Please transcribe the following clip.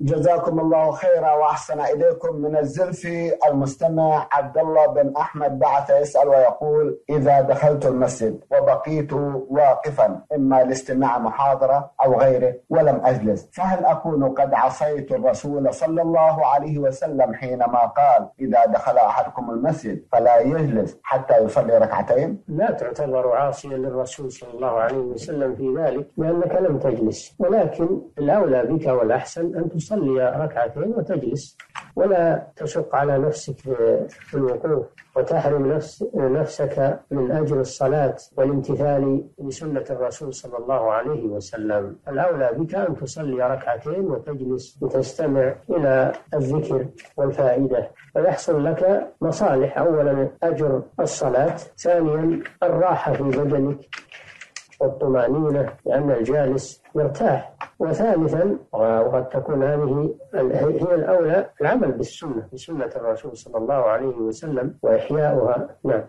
جزاكم الله خيرا وأحسن إليكم من الزلفي المستمع عبد الله بن أحمد بعث يسأل ويقول إذا دخلت المسجد وبقيت واقفا إما لاستماع محاضرة أو غيره ولم أجلس فهل أكون قد عصيت الرسول صلى الله عليه وسلم حينما قال إذا دخل أحدكم المسجد فلا يجلس حتى يصلي ركعتين؟ لا تعتبر عاصيا للرسول صلى الله عليه وسلم في ذلك لأنك لم تجلس ولكن الأولى بك والأحسن أن تصلي ركعتين وتجلس ولا تشق على نفسك في الوقوف وتحرم نفس نفسك من اجر الصلاة والامتثال لسنة الرسول صلى الله عليه وسلم. الأولى بك أن تصلي ركعتين وتجلس لتستمع إلى الذكر والفائدة فيحصل لك مصالح. اولا أجر الصلاة ثانيا الراحة في بدنك والطمأنينة لأن الجالس يرتاح. وثالثا وقد تكون هذه هي الأولى العمل بالسنة بسنة الرسول صلى الله عليه وسلم وإحياؤها. نعم.